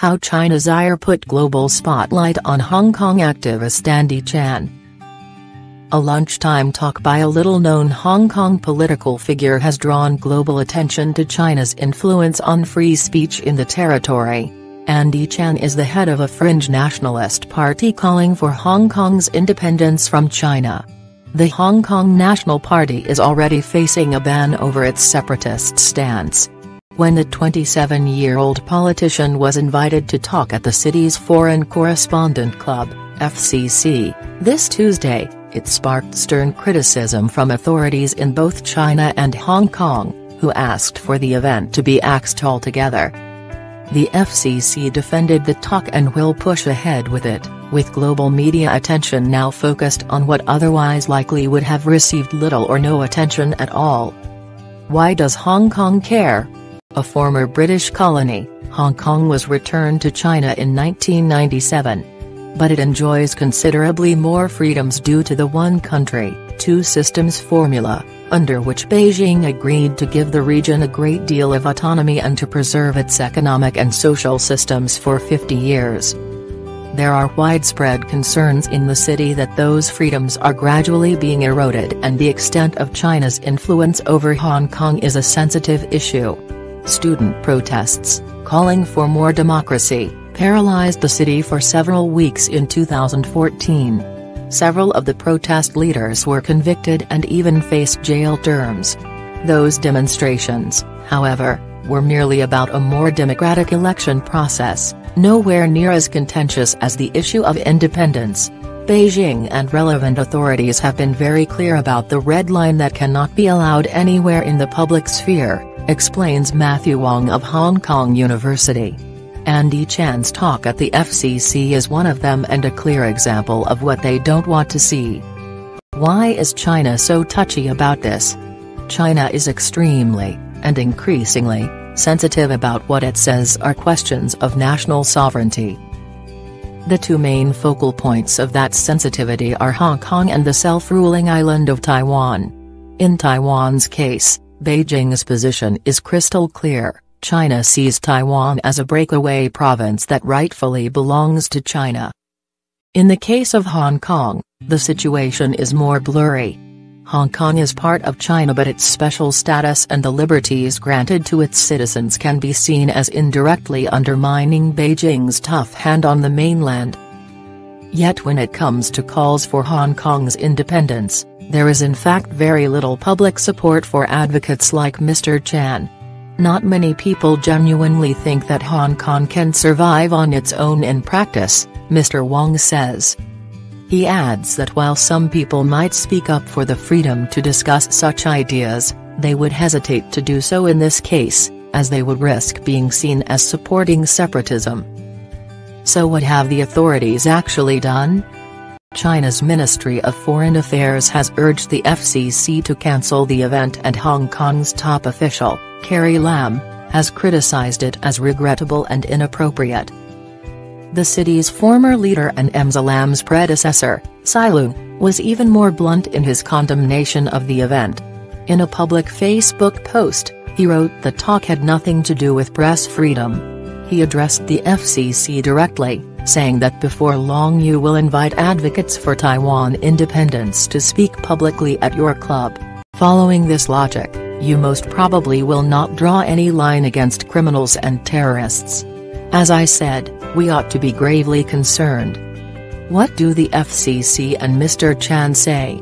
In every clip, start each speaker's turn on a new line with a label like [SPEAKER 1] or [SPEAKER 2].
[SPEAKER 1] How China's ire put global spotlight on Hong Kong activist Andy Chan. A lunchtime talk by a little-known Hong Kong political figure has drawn global attention to China's influence on free speech in the territory. Andy Chan is the head of a fringe nationalist party calling for Hong Kong's independence from China. The Hong Kong National Party is already facing a ban over its separatist stance. When the 27-year-old politician was invited to talk at the city's Foreign Correspondent Club, FCC, this Tuesday, it sparked stern criticism from authorities in both China and Hong Kong, who asked for the event to be axed altogether. The FCC defended the talk and will push ahead with it, with global media attention now focused on what otherwise likely would have received little or no attention at all. Why does Hong Kong care? A former British colony, Hong Kong was returned to China in 1997. But it enjoys considerably more freedoms due to the one country, two systems formula, under which Beijing agreed to give the region a great deal of autonomy and to preserve its economic and social systems for 50 years. There are widespread concerns in the city that those freedoms are gradually being eroded and the extent of China's influence over Hong Kong is a sensitive issue. Student protests, calling for more democracy, paralyzed the city for several weeks in 2014. Several of the protest leaders were convicted and even faced jail terms. Those demonstrations, however, were merely about a more democratic election process, nowhere near as contentious as the issue of independence. Beijing and relevant authorities have been very clear about the red line that cannot be allowed anywhere in the public sphere, explains Matthew Wong of Hong Kong University. Andy Chan's talk at the FCC is one of them and a clear example of what they don't want to see. Why is China so touchy about this? China is extremely, and increasingly, sensitive about what it says are questions of national sovereignty. The two main focal points of that sensitivity are Hong Kong and the self-ruling island of Taiwan. In Taiwan's case, Beijing's position is crystal clear, China sees Taiwan as a breakaway province that rightfully belongs to China. In the case of Hong Kong, the situation is more blurry. Hong Kong is part of China but its special status and the liberties granted to its citizens can be seen as indirectly undermining Beijing's tough hand on the mainland. Yet when it comes to calls for Hong Kong's independence, there is in fact very little public support for advocates like Mr. Chan. Not many people genuinely think that Hong Kong can survive on its own in practice, Mr. Wong says. He adds that while some people might speak up for the freedom to discuss such ideas, they would hesitate to do so in this case, as they would risk being seen as supporting separatism. So what have the authorities actually done? China's Ministry of Foreign Affairs has urged the FCC to cancel the event and Hong Kong's top official, Carrie Lam, has criticized it as regrettable and inappropriate. The city's former leader and Mrs Lam's predecessor, CY Leung, was even more blunt in his condemnation of the event. In a public Facebook post, he wrote the talk had nothing to do with press freedom. He addressed the FCC directly, saying that before long you will invite advocates for Taiwan independence to speak publicly at your club. Following this logic, you most probably will not draw any line against criminals and terrorists. As I said, we ought to be gravely concerned. What do the FCC and Mr. Chan say?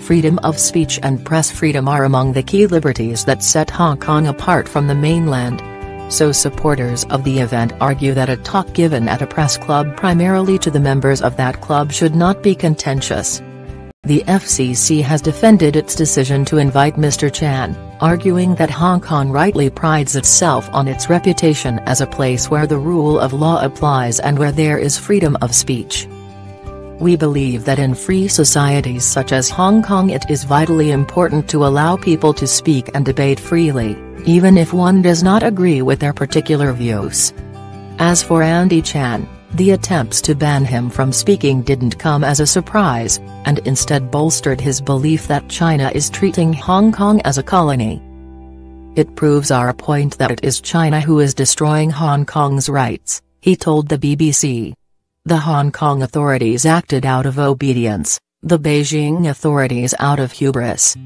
[SPEAKER 1] Freedom of speech and press freedom are among the key liberties that set Hong Kong apart from the mainland so supporters of the event argue that a talk given at a press club primarily to the members of that club should not be contentious. The FCC has defended its decision to invite Mr. Chan, arguing that Hong Kong rightly prides itself on its reputation as a place where the rule of law applies and where there is freedom of speech. We believe that in free societies such as Hong Kong it is vitally important to allow people to speak and debate freely even if one does not agree with their particular views. As for Andy Chan, the attempts to ban him from speaking didn't come as a surprise, and instead bolstered his belief that China is treating Hong Kong as a colony. It proves our point that it is China who is destroying Hong Kong's rights, he told the BBC. The Hong Kong authorities acted out of obedience, the Beijing authorities out of hubris.